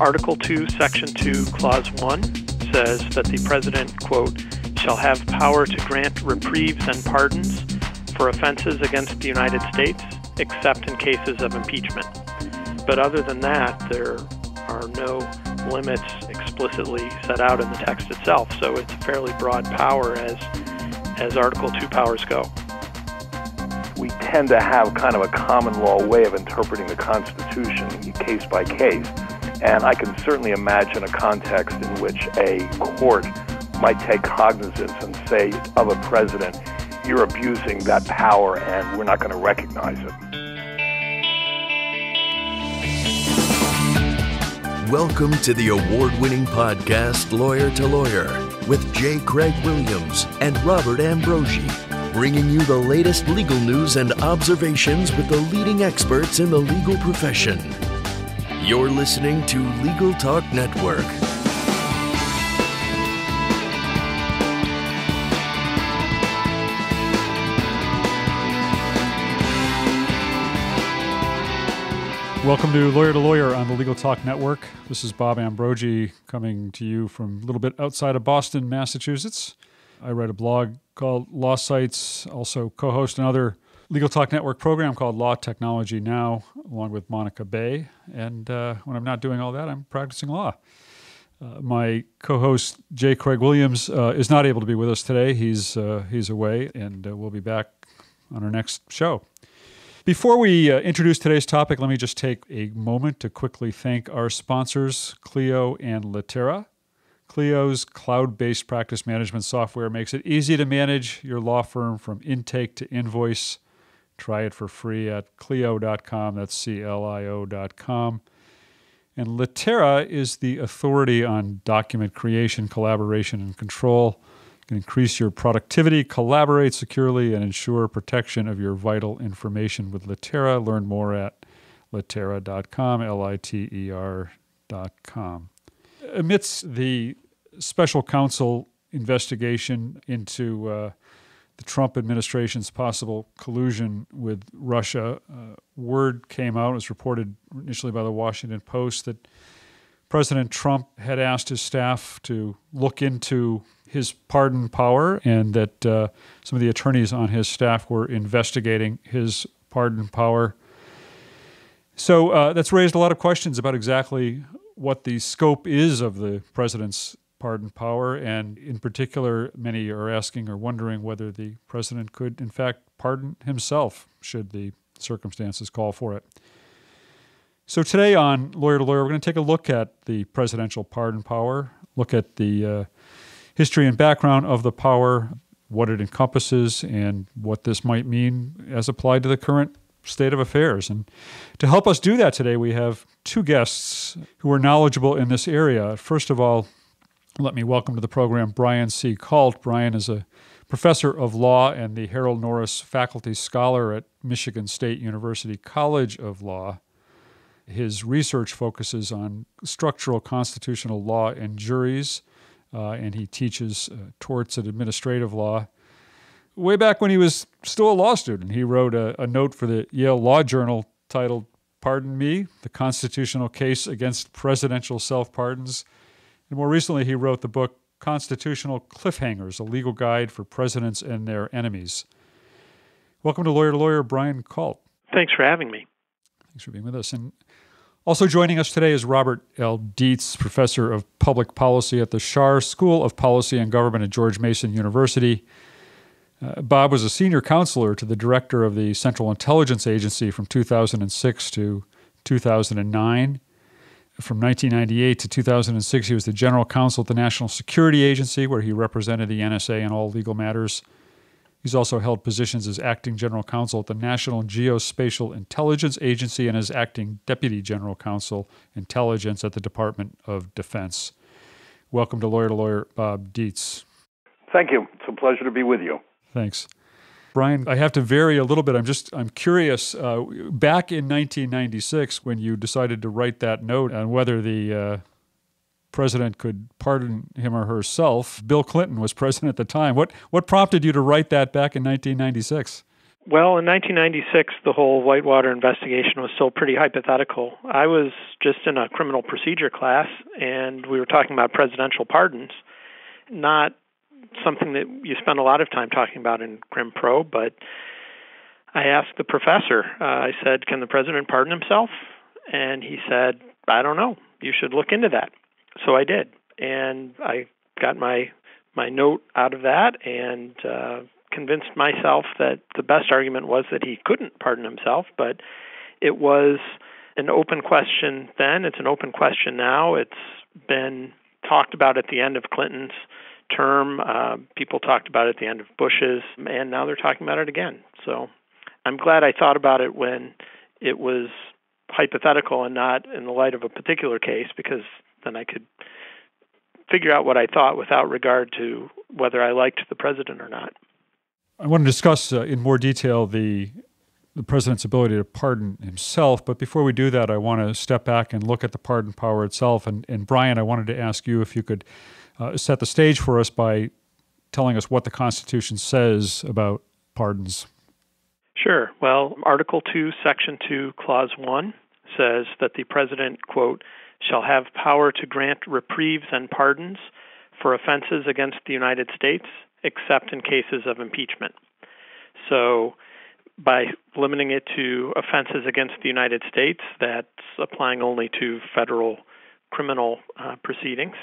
Article 2, Section 2, Clause 1 says that the President, quote, shall have power to grant reprieves and pardons for offenses against the United States, except in cases of impeachment. But other than that, there are no limits explicitly set out in the text itself, so it's a fairly broad power as, as Article 2 powers go. We tend to have kind of a common law way of interpreting the Constitution case by case, and I can certainly imagine a context in which a court might take cognizance and say of a president, you're abusing that power and we're not going to recognize it. Welcome to the award winning podcast, Lawyer to Lawyer, with J. Craig Williams and Robert Ambrogi, bringing you the latest legal news and observations with the leading experts in the legal profession. You're listening to Legal Talk Network. Welcome to Lawyer to Lawyer on the Legal Talk Network. This is Bob Ambrogi coming to you from a little bit outside of Boston, Massachusetts. I write a blog called Law Sites, also co host another Legal Talk Network program called Law Technology Now, along with Monica Bay. And uh, when I'm not doing all that, I'm practicing law. Uh, my co-host J. Craig Williams uh, is not able to be with us today. He's uh, he's away, and uh, we'll be back on our next show. Before we uh, introduce today's topic, let me just take a moment to quickly thank our sponsors, Clio and Litera. Clio's cloud based practice management software makes it easy to manage your law firm from intake to invoice. Try it for free at Clio.com. That's C L I O.com. And Litera is the authority on document creation, collaboration, and control can increase your productivity, collaborate securely, and ensure protection of your vital information with Litera. Learn more at litera.com, L I T E R.com. Amidst the special counsel investigation into uh, the Trump administration's possible collusion with Russia, uh, word came out, it was reported initially by the Washington Post, that President Trump had asked his staff to look into his pardon power and that uh, some of the attorneys on his staff were investigating his pardon power. So uh, that's raised a lot of questions about exactly what the scope is of the president's pardon power. And in particular, many are asking or wondering whether the president could, in fact, pardon himself should the circumstances call for it. So today on Lawyer to Lawyer, we're going to take a look at the presidential pardon power, look at the uh, history and background of the power, what it encompasses, and what this might mean as applied to the current state of affairs. And to help us do that today, we have two guests who are knowledgeable in this area. First of all, let me welcome to the program Brian C. Kalt. Brian is a professor of law and the Harold Norris Faculty Scholar at Michigan State University College of Law. His research focuses on structural constitutional law and juries, uh, and he teaches uh, torts and administrative law. Way back when he was still a law student, he wrote a, a note for the Yale Law Journal titled, Pardon Me, the Constitutional Case Against Presidential Self Pardons. And more recently, he wrote the book Constitutional Cliffhangers, a legal guide for presidents and their enemies. Welcome to Lawyer to Lawyer, Brian Kalt. Thanks for having me. Thanks for being with us. And also joining us today is Robert L. Deitz, professor of public policy at the Schar School of Policy and Government at George Mason University. Uh, Bob was a senior counselor to the director of the Central Intelligence Agency from 2006 to 2009. From 1998 to 2006, he was the general counsel at the National Security Agency, where he represented the NSA in all legal matters. He's also held positions as acting general counsel at the National Geospatial Intelligence Agency and as acting deputy general counsel intelligence at the Department of Defense. Welcome to Lawyer to Lawyer, Bob Deitz. Thank you. It's a pleasure to be with you. Thanks. Brian, I have to vary a little bit. I'm just I'm curious. Uh, back in 1996, when you decided to write that note on whether the uh, president could pardon him or herself. Bill Clinton was president at the time. What what prompted you to write that back in 1996? Well, in 1996, the whole Whitewater investigation was still pretty hypothetical. I was just in a criminal procedure class, and we were talking about presidential pardons, not something that you spend a lot of time talking about in Crim Pro, but I asked the professor, uh, I said, Can the president pardon himself? And he said, I don't know. You should look into that. So I did. And I got my my note out of that and uh, convinced myself that the best argument was that he couldn't pardon himself, but it was an open question then. It's an open question now. It's been talked about at the end of Clinton's term. Uh, people talked about it at the end of Bush's, and now they're talking about it again. So I'm glad I thought about it when it was hypothetical and not in the light of a particular case, because then I could figure out what I thought without regard to whether I liked the president or not. I want to discuss uh, in more detail the the president's ability to pardon himself. But before we do that, I want to step back and look at the pardon power itself. And, and Brian, I wanted to ask you if you could uh, set the stage for us by telling us what the Constitution says about pardons. Sure. Well, Article 2, Section 2, Clause 1 says that the president, quote, shall have power to grant reprieves and pardons for offenses against the United States, except in cases of impeachment. So, by limiting it to offenses against the United States, that's applying only to federal criminal uh, proceedings.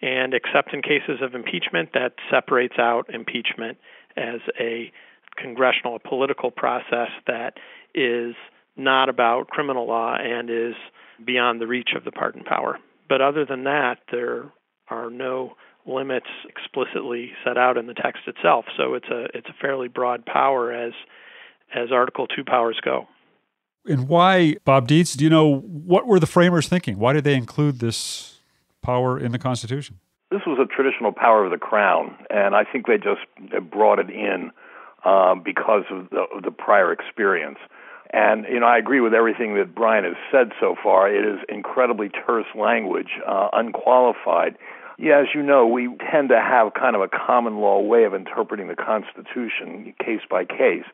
And except in cases of impeachment, that separates out impeachment as a congressional political process that is not about criminal law and is beyond the reach of the pardon power. But other than that, there are no limits explicitly set out in the text itself. So it's a it's a fairly broad power as as Article Two powers go. And why, Bob Deitz? Do you know what were the framers thinking? Why did they include this power in the Constitution? This was a traditional power of the crown, and I think they just brought it in uh, because of the, of the prior experience. And you know, I agree with everything that Brian has said so far. It is incredibly terse language, uh, unqualified. Yeah, as you know, we tend to have kind of a common law way of interpreting the Constitution, case by case.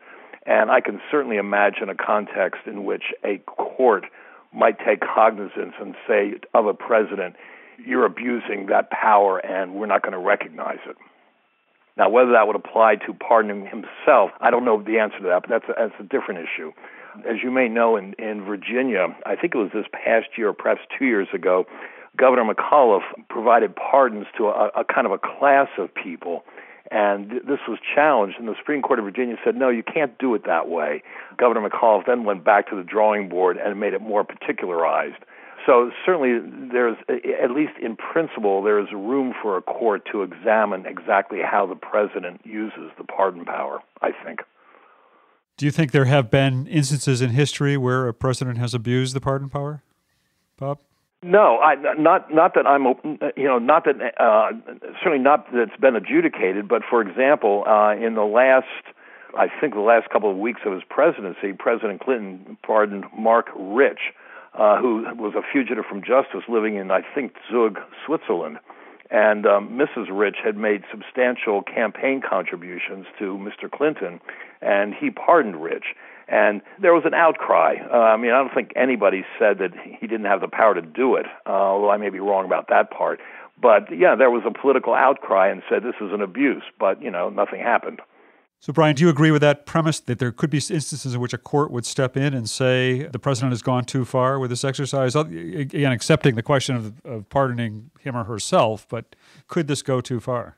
And I can certainly imagine a context in which a court might take cognizance and say of a president, you're abusing that power and we're not going to recognize it. Now, whether that would apply to pardoning himself, I don't know the answer to that, but that's a, that's a different issue. As you may know, in, in Virginia, I think it was this past year, or perhaps two years ago, Governor McAuliffe provided pardons to a, a kind of a class of people. And this was challenged, and the Supreme Court of Virginia said, no, you can't do it that way. Governor McAuliffe then went back to the drawing board and made it more particularized. So certainly, there's at least in principle, there is room for a court to examine exactly how the president uses the pardon power. I think. Do you think there have been instances in history where a president has abused the pardon power, Bob? No, I, not not that I'm you know not that uh, certainly not that it's been adjudicated, but for example, uh, in the last I think the last couple of weeks of his presidency, President Clinton pardoned Marc Rich, uh, who was a fugitive from justice living in I think Zug, Switzerland, and um, Mrs. Rich had made substantial campaign contributions to Mr. Clinton, and he pardoned Rich. And there was an outcry. Uh, I mean, I don't think anybody said that he didn't have the power to do it, uh, although I may be wrong about that part. But yeah, there was a political outcry and said this is an abuse, but you know, nothing happened. So, Brian, do you agree with that premise that there could be instances in which a court would step in and say the president has gone too far with this exercise? Again, accepting the question of, of pardoning him or herself, but could this go too far?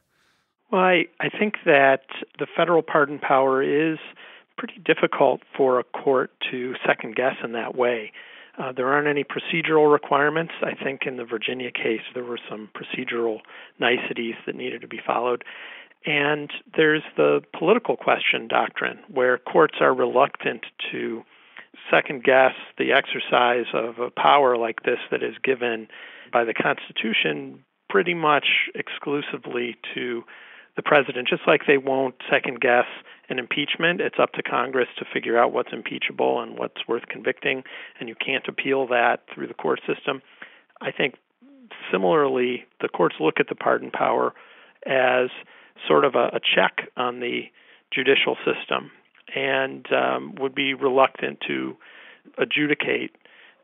Well, I, I think that the federal pardon power is pretty difficult for a court to second guess in that way. Uh, there aren't any procedural requirements. I think in the Virginia case, there were some procedural niceties that needed to be followed. And there's the political question doctrine, where courts are reluctant to second guess the exercise of a power like this that is given by the Constitution pretty much exclusively to the president, just like they won't second guess an impeachment. It's up to Congress to figure out what's impeachable and what's worth convicting, and you can't appeal that through the court system. I think similarly, the courts look at the pardon power as sort of a, a check on the judicial system. and um, would be reluctant to adjudicate,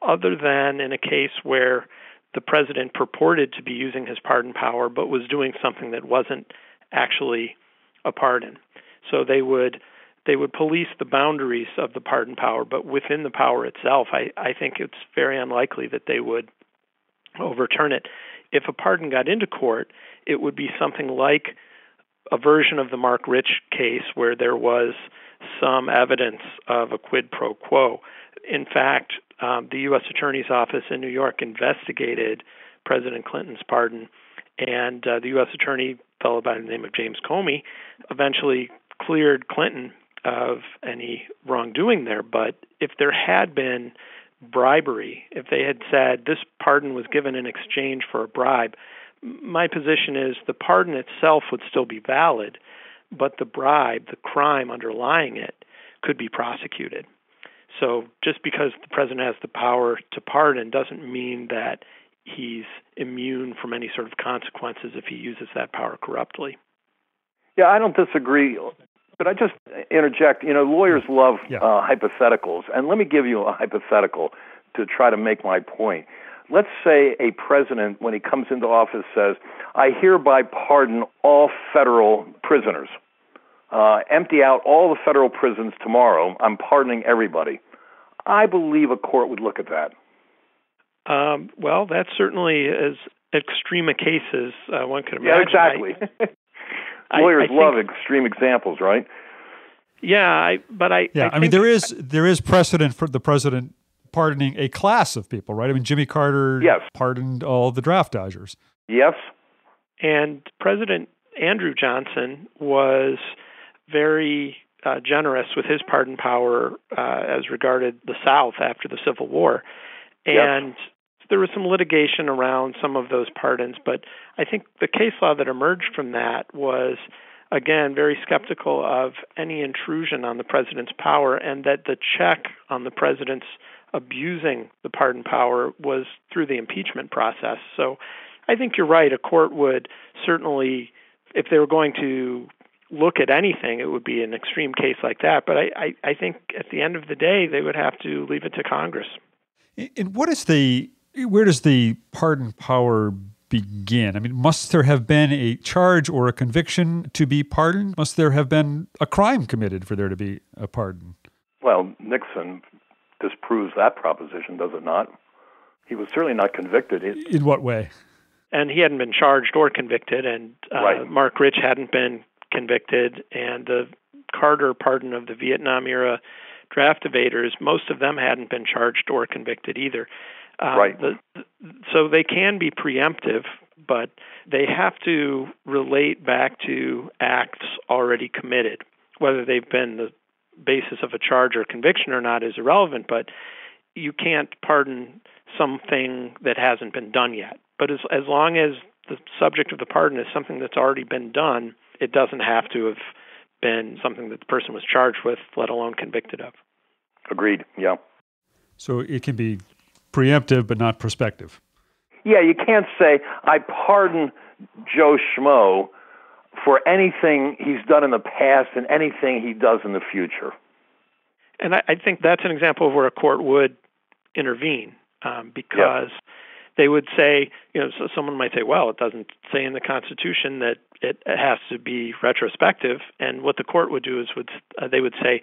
other than in a case where the president purported to be using his pardon power but was doing something that wasn't actually a pardon. So they would they would police the boundaries of the pardon power, but within the power itself, I, I think it's very unlikely that they would overturn it. If a pardon got into court, it would be something like a version of the Marc Rich case where there was some evidence of a quid pro quo. In fact, um, the U.S. Attorney's Office in New York investigated President Clinton's pardon, and uh, the U.S. Attorney, fellow by the name of James Comey, eventually cleared Clinton of any wrongdoing there. But if there had been bribery, if they had said this pardon was given in exchange for a bribe, my position is the pardon itself would still be valid, but the bribe, the crime underlying it, could be prosecuted. So just because the president has the power to pardon doesn't mean that he's immune from any sort of consequences if he uses that power corruptly. Yeah, I don't disagree. But I just interject? You know, lawyers love yeah. uh, hypotheticals. And let me give you a hypothetical to try to make my point. Let's say a president, when he comes into office, says, I hereby pardon all federal prisoners. Uh, empty out all the federal prisons tomorrow. I'm pardoning everybody. I believe a court would look at that. Um, well, that's certainly as extreme a case as uh, one could imagine. Yeah, exactly. I, Lawyers I, I love think, extreme examples, right? Yeah, I, but I. Yeah, I, mean there is there is precedent for the president pardoning a class of people, right? I mean Jimmy Carter yes. pardoned all the draft dodgers. Yes. And President Andrew Johnson was very uh, generous with his pardon power uh, as regarded the South after the Civil War. And yep. there was some litigation around some of those pardons, but I think the case law that emerged from that was, again, very skeptical of any intrusion on the president's power, and that the check on the president's abusing the pardon power was through the impeachment process. So I think you're right. A court would certainly, if they were going to look at anything, it would be an extreme case like that. But I, I, I think at the end of the day, they would have to leave it to Congress. And what is the where does the pardon power begin? I mean, must there have been a charge or a conviction to be pardoned? Must there have been a crime committed for there to be a pardon? Well, Nixon disproves that proposition, does it not? He was certainly not convicted. In what way? And he hadn't been charged or convicted, and uh, right. Marc Rich hadn't been convicted, and the Carter pardon of the Vietnam era draft evaders, most of them hadn't been charged or convicted either. Um, right. The, so they can be preemptive, but they have to relate back to acts already committed. Whether they've been the basis of a charge or conviction or not is irrelevant, but you can't pardon something that hasn't been done yet. But as, as long as the subject of the pardon is something that's already been done, it doesn't have to have been something that the person was charged with, let alone convicted of. Agreed. Yeah. So it can be preemptive but not prospective. Yeah, you can't say I pardon Joe Schmo for anything he's done in the past and anything he does in the future. And I, I think that's an example of where a court would intervene um, because they would say, you know, so someone might say, well, it doesn't say in the Constitution that it has to be retrospective. And what the court would do is would uh, they would say,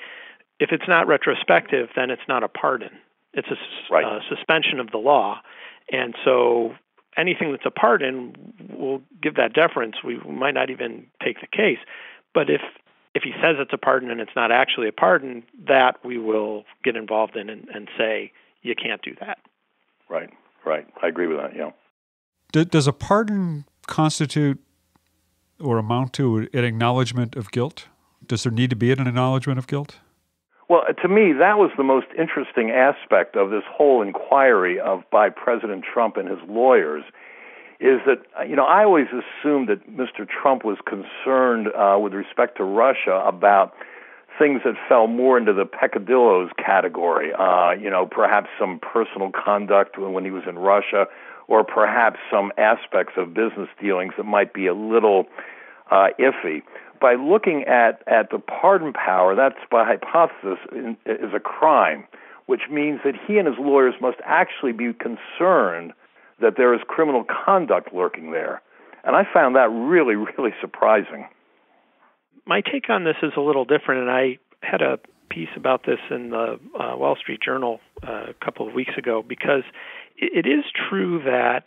if it's not retrospective, then it's not a pardon. It's a right. uh, suspension of the law. And so anything that's a pardon we'll give that deference. We might not even take the case. But if if he says it's a pardon and it's not actually a pardon, that we will get involved in and, and say you can't do that. Right, right. I agree with that. Yeah. does a pardon constitute or amount to an acknowledgement of guilt? Does there need to be an acknowledgement of guilt? Well, to me, that was the most interesting aspect of this whole inquiry of by President Trump and his lawyers. Is that you know I always assumed that Mr. Trump was concerned uh, with respect to Russia about things that fell more into the peccadillos category. Uh, you know, perhaps some personal conduct when he was in Russia, or perhaps some aspects of business dealings that might be a little uh, iffy. By looking at, at the pardon power, that's by hypothesis, is a crime, which means that he and his lawyers must actually be concerned that there is criminal conduct lurking there. And I found that really, really surprising. My take on this is a little different, and I had a piece about this in the uh, Wall Street Journal uh, a couple of weeks ago because it is true that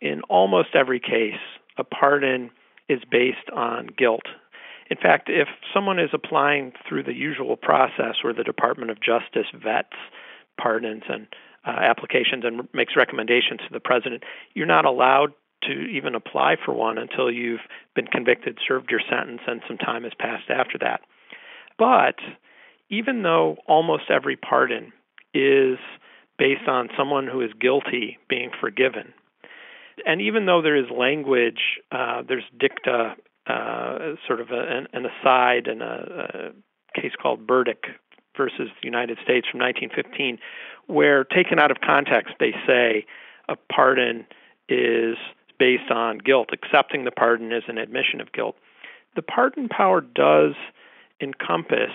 in almost every case, a pardon is based on guilt. In fact, if someone is applying through the usual process where the Department of Justice vets pardons and uh, applications and makes recommendations to the president, you're not allowed to even apply for one until you've been convicted, served your sentence, and some time has passed after that. But even though almost every pardon is based on someone who is guilty being forgiven, and even though there is language, uh, there's dicta, uh, sort of a, an, an, aside in a, a case called Burdick versus the United States from 1915, where taken out of context, they say a pardon is based on guilt. Accepting the pardon is an admission of guilt. The pardon power does encompass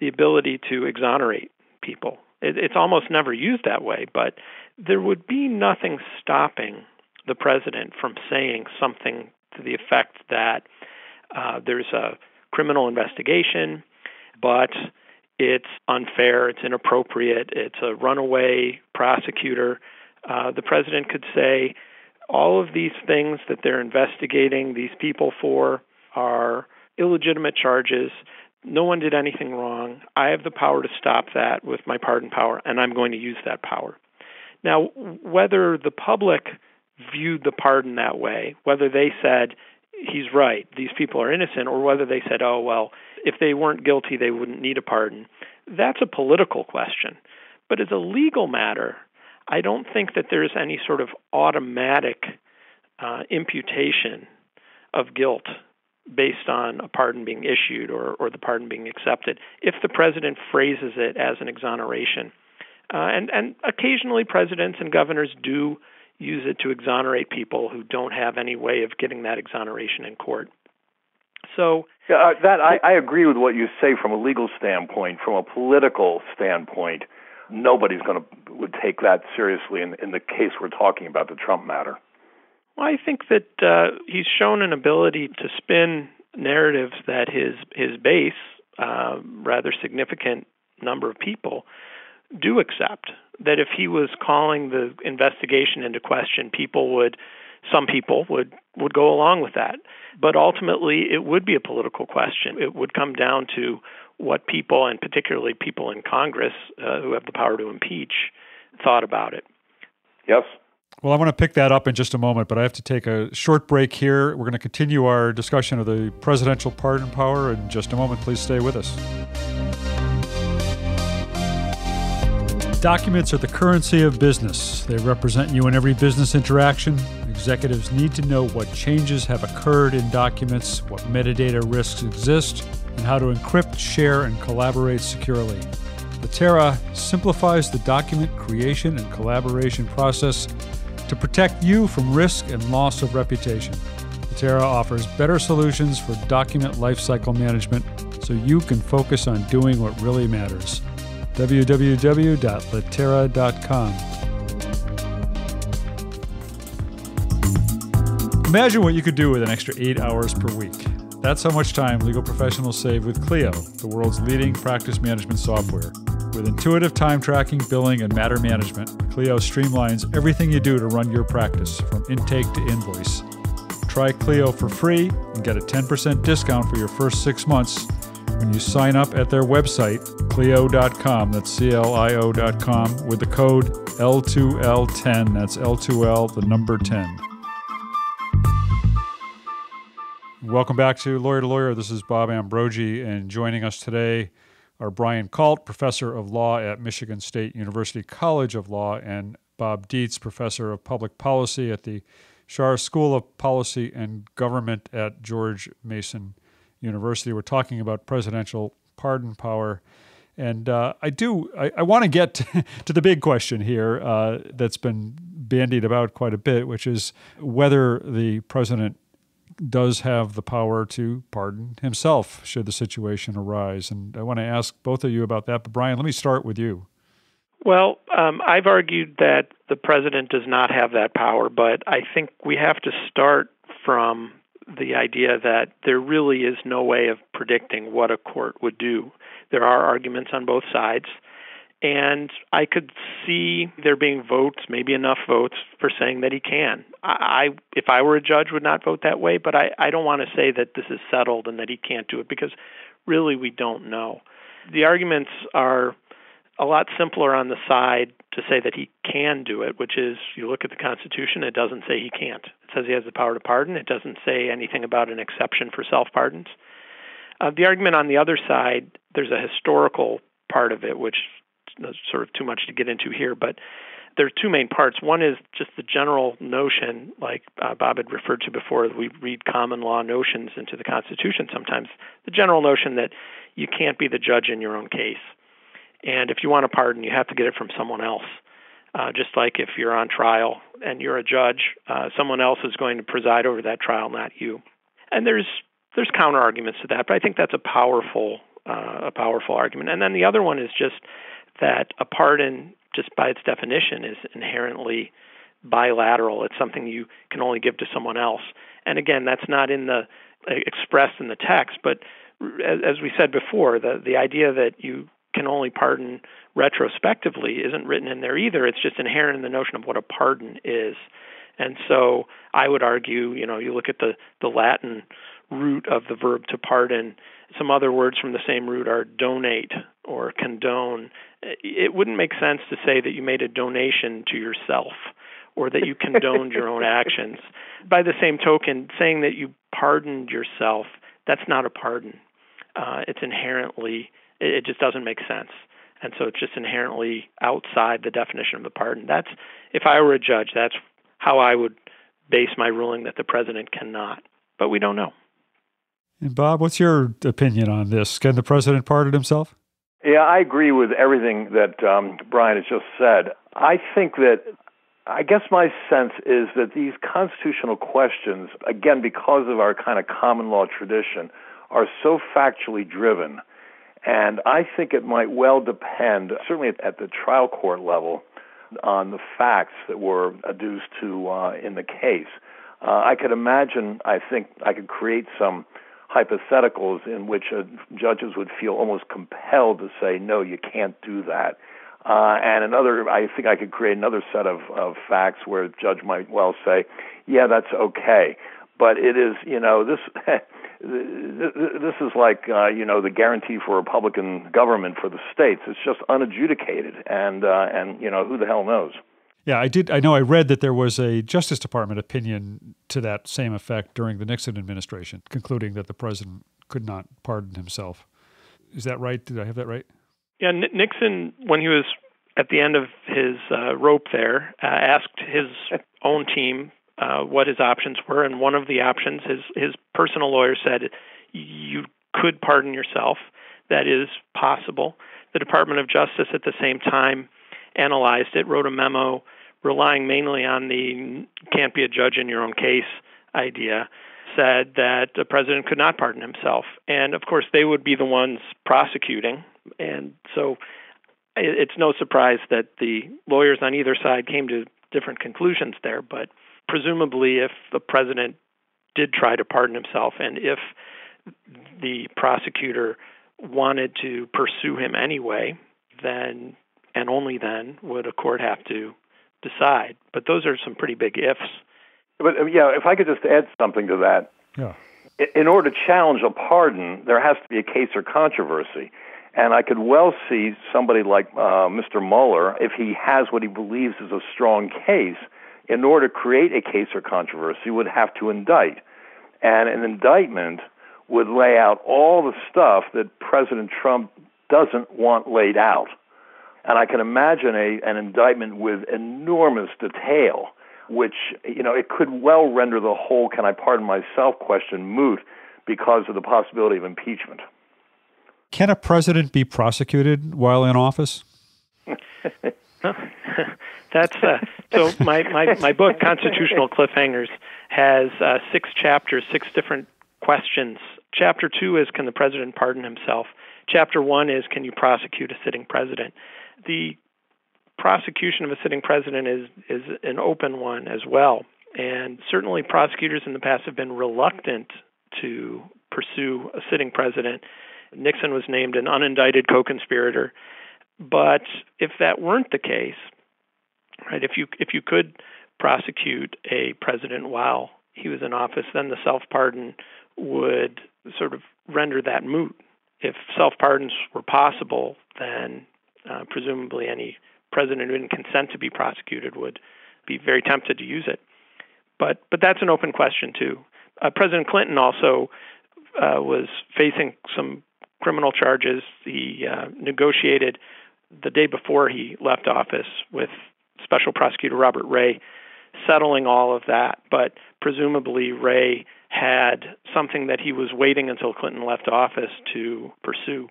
the ability to exonerate people. It, it's almost never used that way, but there would be nothing stopping the president from saying something to the effect that uh, there's a criminal investigation, but it's unfair, it's inappropriate, it's a runaway prosecutor. Uh, the president could say, all of these things that they're investigating these people for are illegitimate charges. No one did anything wrong. I have the power to stop that with my pardon power, and I'm going to use that power. Now, whether the public viewed the pardon that way, whether they said, he's right, these people are innocent, or whether they said, oh, well, if they weren't guilty, they wouldn't need a pardon, that's a political question. But as a legal matter, I don't think that there's any sort of automatic uh, imputation of guilt based on a pardon being issued or, or the pardon being accepted if the president phrases it as an exoneration. Uh, and, and occasionally, presidents and governors do use it to exonerate people who don't have any way of getting that exoneration in court. So yeah, uh, that I, I agree with what you say from a legal standpoint. From a political standpoint, nobody's going to would take that seriously in, in the case we're talking about, the Trump matter. Well, I think that uh, he's shown an ability to spin narratives that his his base, uh, rather significant number of people, do accept. That if he was calling the investigation into question, people would, some people would would go along with that. But ultimately, it would be a political question. It would come down to what people, and particularly people in Congress uh, who have the power to impeach, thought about it. Yes. Well, I want to pick that up in just a moment, but I have to take a short break here. We're going to continue our discussion of the presidential pardon power in just a moment. Please stay with us. Documents are the currency of business. They represent you in every business interaction. Executives need to know what changes have occurred in documents, what metadata risks exist, and how to encrypt, share, and collaborate securely. Litera simplifies the document creation and collaboration process to protect you from risk and loss of reputation. Litera offers better solutions for document lifecycle management so you can focus on doing what really matters. www.litera.com. Imagine what you could do with an extra eight hours per week. That's how much time legal professionals save with Clio, the world's leading practice management software. With intuitive time tracking, billing, and matter management, Clio streamlines everything you do to run your practice, from intake to invoice. Try Clio for free and get a 10% discount for your first six months when you sign up at their website, Clio.com, that's C L I O.com, with the code L2L10, that's L2L, the number 10. Welcome back to Lawyer to Lawyer. This is Bob Ambrogi, and joining us today are Brian Kalt, professor of law at Michigan State University College of Law, and Bob Deitz, professor of public policy at the Schar School of Policy and Government at George Mason University. We're talking about presidential pardon power. And uh, I do, I, I want to get to the big question here uh, that's been bandied about quite a bit, which is whether the president does have the power to pardon himself should the situation arise. And I want to ask both of you about that. But Brian, let me start with you. Well, um, I've argued that the president does not have that power, but I think we have to start from the idea that there really is no way of predicting what a court would do. There are arguments on both sides. And I could see there being votes, maybe enough votes, for saying that he can. I, I if I were a judge, would not vote that way. But I, I don't want to say that this is settled and that he can't do it because really we don't know. The arguments are a lot simpler on the side to say that he can do it, which is you look at the Constitution, it doesn't say he can't. It says he has the power to pardon. It doesn't say anything about an exception for self pardons. Uh, the argument on the other side, there's a historical part of it, which is sort of too much to get into here, but there are two main parts. One is just the general notion, like uh, Bob had referred to before, we read common law notions into the Constitution sometimes. The general notion that you can't be the judge in your own case. And if you want a pardon, you have to get it from someone else. Uh, just like if you're on trial and you're a judge, uh, someone else is going to preside over that trial, not you. And there's there's counter arguments to that, but I think that's a powerful uh, a powerful argument. And then the other one is just that a pardon, just by its definition, is inherently bilateral. It's something you can only give to someone else. And again, that's not in the expressed in the text, but as we said before, the the idea that you can only pardon retrospectively isn't written in there either. It's just inherent in the notion of what a pardon is. And so I would argue, you know, you look at the, the Latin root of the verb to pardon, some other words from the same root are donate or condone. It wouldn't make sense to say that you made a donation to yourself or that you condoned your own actions. By the same token, saying that you pardoned yourself, that's not a pardon. Uh, it's inherently, it, it just doesn't make sense. And so it's just inherently outside the definition of the pardon. That's, if I were a judge, that's how I would base my ruling that the president cannot. But we don't know. And Bob, what's your opinion on this? Can the president pardon himself? Yeah, I agree with everything that um, Brian has just said. I think that, I guess my sense is that these constitutional questions, again, because of our kind of common law tradition, are so factually driven. And I think it might well depend, certainly at the trial court level, on the facts that were adduced to uh, in the case. Uh, I could imagine, I think I could create some hypotheticals in which uh, judges would feel almost compelled to say, no, you can't do that. Uh, and another, I think I could create another set of, of facts where a judge might well say, yeah, that's okay. But it is, you know, this this is like, uh, you know, the guarantee for Republican government for the states. It's just unadjudicated, and uh, and you know, who the hell knows? Yeah, I did. I know I read that there was a Justice Department opinion to that same effect during the Nixon administration, concluding that the president could not pardon himself. Is that right? Did I have that right? Yeah, Nixon, when he was at the end of his uh, rope there, uh, asked his own team uh, what his options were, and one of the options, his his personal lawyer said, you could pardon yourself. That is possible. The Department of Justice at the same time analyzed it, wrote a memo relying mainly on the can't be a judge in your own case idea, said that the president could not pardon himself. And of course, they would be the ones prosecuting. And so it's no surprise that the lawyers on either side came to different conclusions there. But presumably, if the president did try to pardon himself and if the prosecutor wanted to pursue him anyway, then and only then would a court have to decide. But those are some pretty big ifs. But uh, yeah, if I could just add something to that. Yeah. In order to challenge a pardon, there has to be a case or controversy. And I could well see somebody like uh, Mr. Mueller, if he has what he believes is a strong case, in order to create a case or controversy, would have to indict. And an indictment would lay out all the stuff that President Trump doesn't want laid out. And I can imagine a, an indictment with enormous detail, which, you know, it could well render the whole can I pardon myself question moot because of the possibility of impeachment. Can a president be prosecuted while in office? That's uh, so. My, my my book, Constitutional Cliffhangers, has uh, six chapters, six different questions. Chapter two is Can the president pardon himself? Chapter one is Can you prosecute a sitting president? The prosecution of a sitting president is, is an open one as well. And certainly, prosecutors in the past have been reluctant to pursue a sitting president. Nixon was named an unindicted co conspirator. But if that weren't the case, right, if you if you could prosecute a president while he was in office, then the self pardon would sort of render that moot. If self pardons were possible, then uh, presumably any president who didn't consent to be prosecuted would be very tempted to use it. But but that's an open question too. Uh, President Clinton also uh, was facing some criminal charges. He uh, negotiated the day before he left office with Special Prosecutor Robert Ray, settling all of that. But presumably Ray had something that he was waiting until Clinton left office to pursue.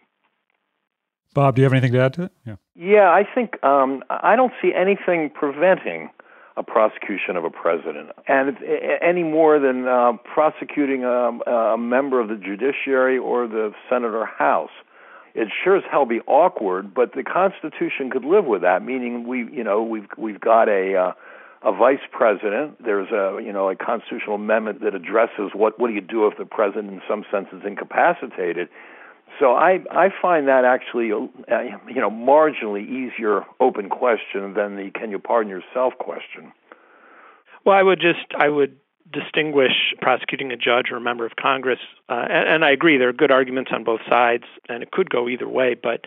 Bob, do you have anything to add to it? Yeah. Yeah, I think um, I don't see anything preventing a prosecution of a president, and any more than uh, prosecuting a, a member of the judiciary or the Senate or House. It sure as hell be awkward, but the Constitution could live with that. Meaning, we, you know, we've we've got a uh, a vice president. There's a you know a constitutional amendment that addresses what what do you do if the president, in some sense, is incapacitated. So I I find that actually uh, you know marginally easier open question than the can you pardon yourself question. Well, I would just I would distinguish prosecuting a judge or a member of Congress, uh, and, and, I agree there are good arguments on both sides, and it could go either way. But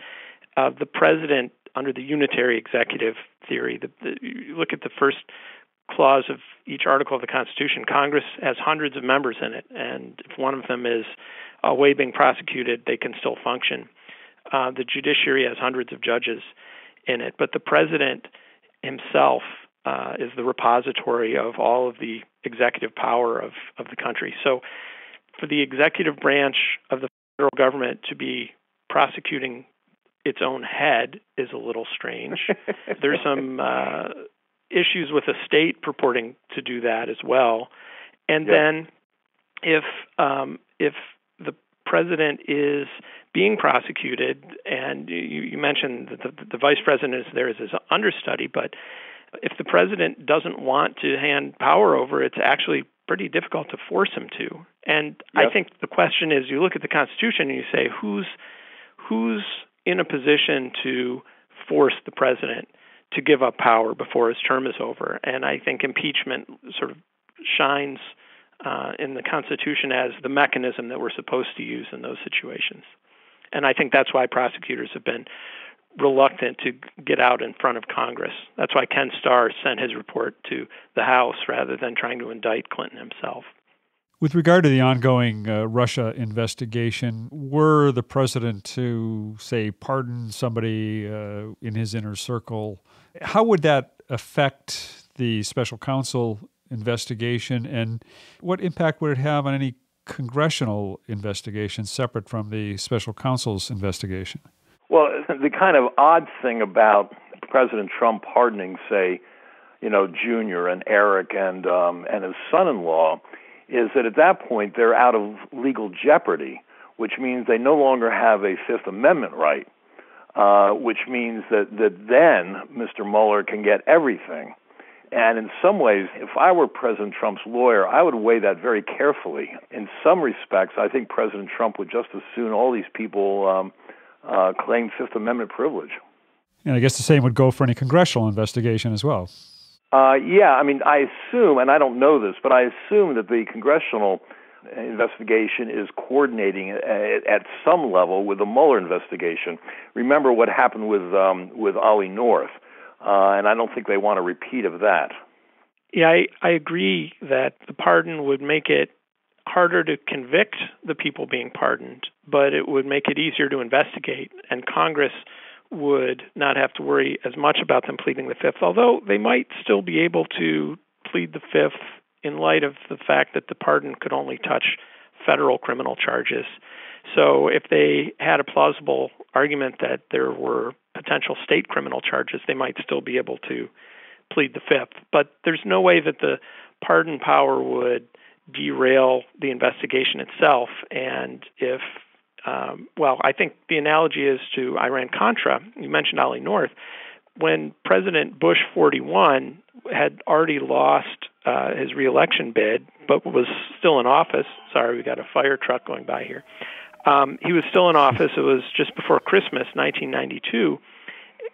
uh, the president, under the unitary executive theory, the, the, you look at the first clause of each article of the Constitution. Congress has hundreds of members in it, and if one of them is away being prosecuted, they can still function. Uh, the judiciary has hundreds of judges in it, but the president himself uh, is the repository of all of the executive power of, of the country. So, for the executive branch of the federal government to be prosecuting its own head is a little strange. There's some uh, issues with a state purporting to do that as well. And yep. then, if um, if the president is being prosecuted, and you, you mentioned that the, the vice president is there as his understudy, but if the president doesn't want to hand power over, it's actually pretty difficult to force him to. And yep. I think the question is you look at the Constitution and you say who's who's in a position to force the president to give up power before his term is over. And I think impeachment sort of shines uh, in the Constitution as the mechanism that we're supposed to use in those situations. And I think that's why prosecutors have been reluctant to get out in front of Congress. That's why Ken Starr sent his report to the House rather than trying to indict Clinton himself. With regard to the ongoing uh, Russia investigation, were the president to, say, pardon somebody uh, in his inner circle, how would that affect the special counsel investigation, and what impact would it have on any congressional investigation separate from the special counsel's investigation? Well, the kind of odd thing about President Trump pardoning, say, you know, Junior and Eric and um, and his son-in-law, is that at that point they're out of legal jeopardy, which means they no longer have a Fifth Amendment right, uh, which means that that then Mr. Mueller can get everything. And in some ways, if I were President Trump's lawyer, I would weigh that very carefully. In some respects, I think President Trump would just as soon all these people. Um, uh, claim Fifth Amendment privilege. And I guess the same would go for any congressional investigation as well. Uh, yeah, I mean, I assume, and I don't know this, but I assume that the congressional investigation is coordinating at, at some level with the Mueller investigation. Remember what happened with um, with Ollie North, uh, and I don't think they want a repeat of that. Yeah, I, I agree that the pardon would make it harder to convict the people being pardoned, but it would make it easier to investigate, and Congress would not have to worry as much about them pleading the fifth, although they might still be able to plead the fifth in light of the fact that the pardon could only touch federal criminal charges. So if they had a plausible argument that there were potential state criminal charges, they might still be able to plead the fifth. But there's no way that the pardon power would derail the investigation itself. And if, um, well, I think the analogy is to Iran Contra. You mentioned Ollie North. When President Bush 41 had already lost uh, his reelection bid, but was still in office. Sorry, we got a fire truck going by here. Um, he was still in office. It was just before Christmas, 1992,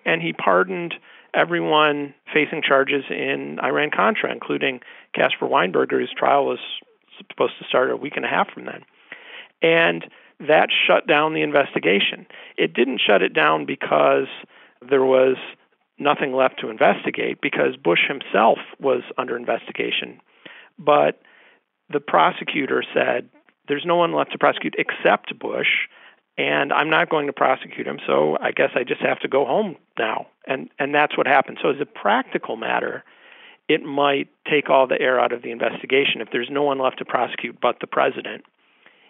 and he pardoned everyone facing charges in Iran Contra, including Caspar Weinberger, whose trial was supposed to start a week and a half from then. And that shut down the investigation. It didn't shut it down because there was nothing left to investigate, because Bush himself was under investigation. But the prosecutor said, There's no one left to prosecute except Bush and I'm not going to prosecute him, so I guess I just have to go home now. And and that's what happened. So as a practical matter, it might take all the air out of the investigation if there's no one left to prosecute but the president.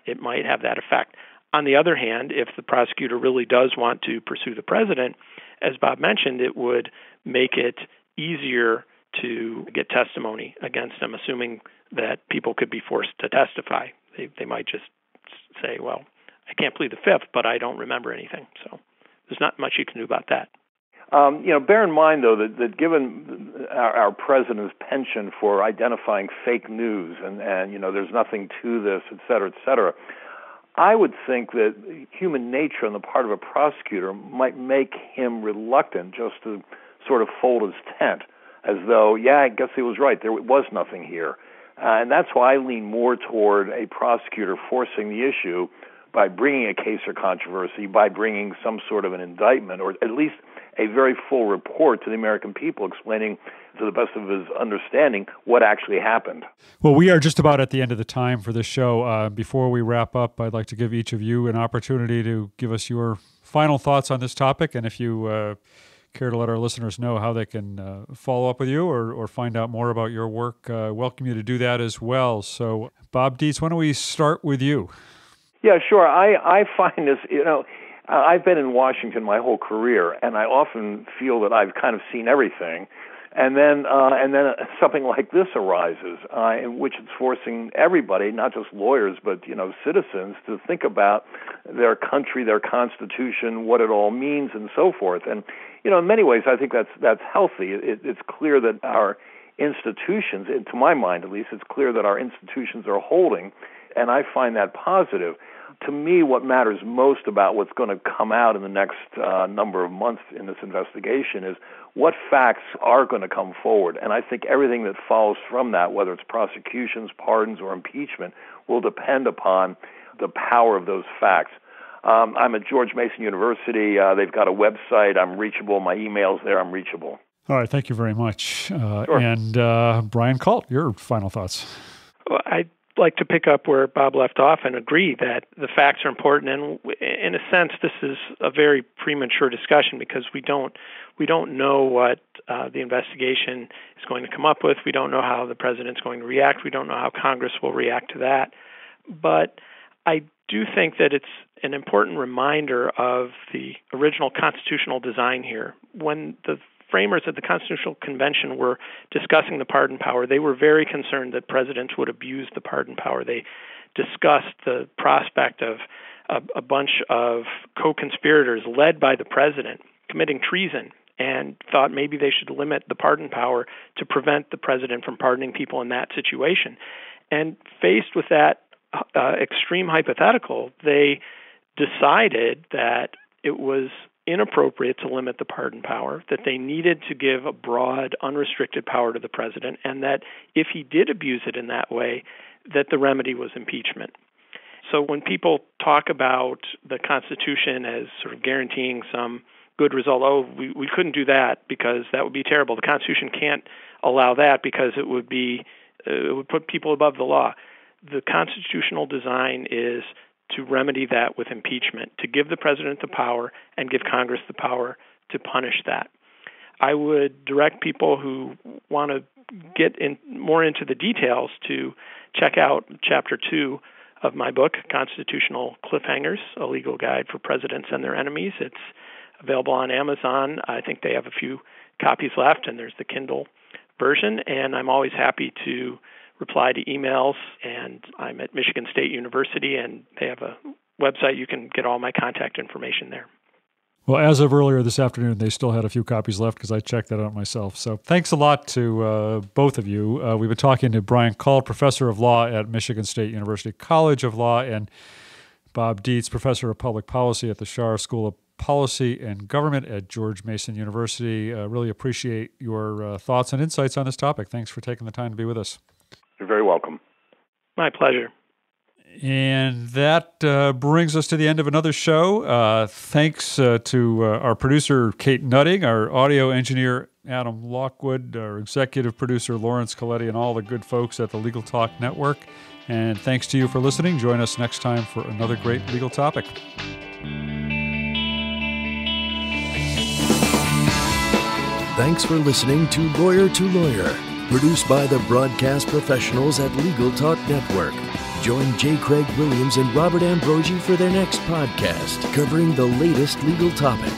It might have that effect. On the other hand, if the prosecutor really does want to pursue the president, as Bob mentioned, it would make it easier to get testimony against him, assuming that people could be forced to testify. They, they might just say, well, I can't plead the fifth, but I don't remember anything. So there's not much you can do about that. Um, you know, bear in mind though that, that given our, our president's penchant for identifying fake news and, and you know there's nothing to this, et cetera, et cetera, I would think that human nature on the part of a prosecutor might make him reluctant just to sort of fold his tent, as though, yeah, I guess he was right, there was nothing here, uh, and that's why I lean more toward a prosecutor forcing the issue by bringing a case or controversy, by bringing some sort of an indictment, or at least a very full report to the American people explaining to the best of his understanding what actually happened. Well, we are just about at the end of the time for this show. Uh, before we wrap up, I'd like to give each of you an opportunity to give us your final thoughts on this topic. And if you uh, care to let our listeners know how they can uh, follow up with you or, or find out more about your work, uh, welcome you to do that as well. So, Bob Deitz, why don't we start with you? Yeah, sure. I I find this, you know, I've been in Washington my whole career, and I often feel that I've kind of seen everything. And then, uh, and then something like this arises, uh, in which it's forcing everybody, not just lawyers, but you know, citizens, to think about their country, their constitution, what it all means, and so forth. And you know, in many ways, I think that's that's healthy. It, it's clear that our institutions, to my mind at least, it's clear that our institutions are holding, and I find that positive to me, what matters most about what's going to come out in the next uh, number of months in this investigation is what facts are going to come forward. And I think everything that follows from that, whether it's prosecutions, pardons, or impeachment, will depend upon the power of those facts. Um, I'm at George Mason University. Uh, they've got a website. I'm reachable. My email's there. I'm reachable. All right. Thank you very much. Uh, sure. And uh, Brian Kalt, your final thoughts. Well, I like to pick up where Bob left off and agree that the facts are important. And in a sense, this is a very premature discussion because we don't we don't know what uh, the investigation is going to come up with. We don't know how the president's going to react. We don't know how Congress will react to that. But I do think that it's an important reminder of the original constitutional design here. When the framers at the Constitutional Convention were discussing the pardon power, they were very concerned that presidents would abuse the pardon power. They discussed the prospect of a, a bunch of co conspirators led by the president committing treason and thought maybe they should limit the pardon power to prevent the president from pardoning people in that situation. And faced with that uh, extreme hypothetical, they decided that it was inappropriate to limit the pardon power, that they needed to give a broad, unrestricted power to the president, and that if he did abuse it in that way, that the remedy was impeachment. So when people talk about the Constitution as sort of guaranteeing some good result, oh, we, we couldn't do that because that would be terrible. The Constitution can't allow that because it would be uh, it would put people above the law. The constitutional design is to remedy that with impeachment, to give the president the power and give Congress the power to punish that. I would direct people who want to get in more into the details to check out chapter 2 of my book, Constitutional Cliffhangers: A Legal Guide for Presidents and Their Enemies. It's available on Amazon. I think they have a few copies left, and there's the Kindle version. And I'm always happy to reply to emails. And I'm at Michigan State University, and they have a website. You can get all my contact information there. Well, as of earlier this afternoon, they still had a few copies left because I checked that out myself. So thanks a lot to uh, both of you. Uh, we've been talking to Brian Kalt, professor of law at Michigan State University College of Law, and Bob Deitz, professor of public policy at the Schar School of Policy and Government at George Mason University. Uh, really appreciate your uh, thoughts and insights on this topic. Thanks for taking the time to be with us. You're very welcome. My pleasure. And that uh, brings us to the end of another show. Uh, thanks uh, to uh, our producer, Kate Nutting, our audio engineer, Adam Lockwood, our executive producer, Lawrence Coletti, and all the good folks at the Legal Talk Network. And thanks to you for listening. Join us next time for another great legal topic. Thanks for listening to Lawyer to Lawyer, produced by the broadcast professionals at Legal Talk Network. Join J. Craig Williams and Robert Ambrogi for their next podcast covering the latest legal topic.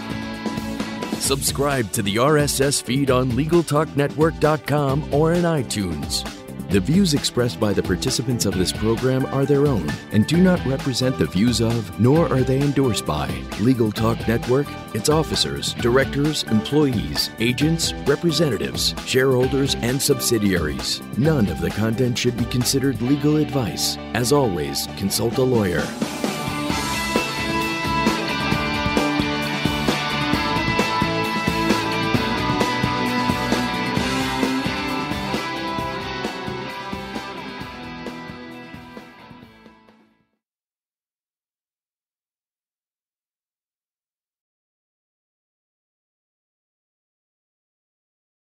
Subscribe to the RSS feed on LegalTalkNetwork.com or in iTunes. The views expressed by the participants of this program are their own and do not represent the views of, nor are they endorsed by, Legal Talk Network, its officers, directors, employees, agents, representatives, shareholders, and subsidiaries. None of the content should be considered legal advice. As always, consult a lawyer.